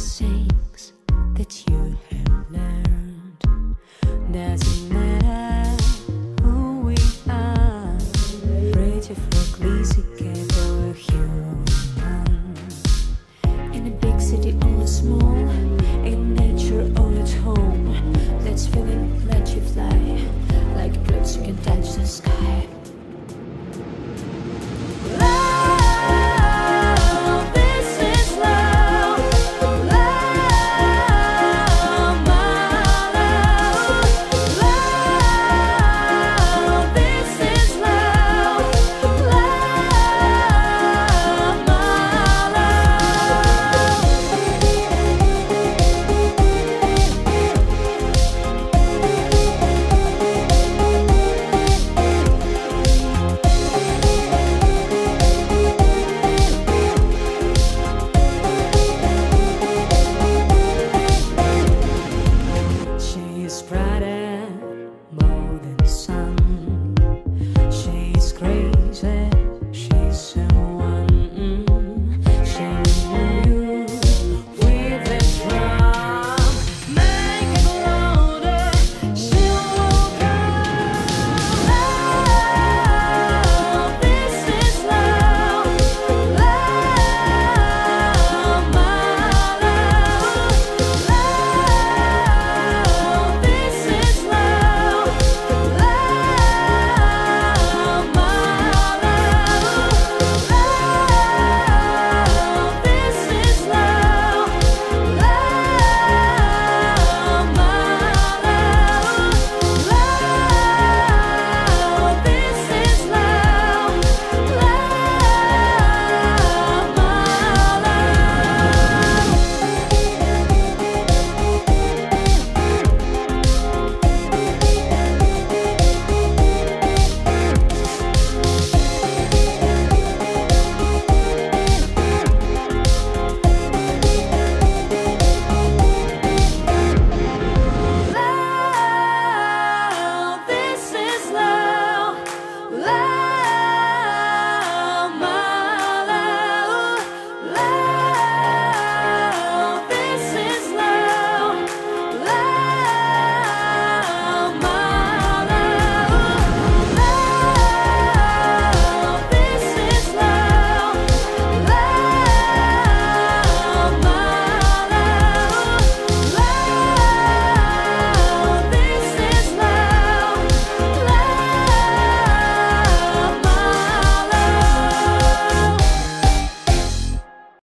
Same.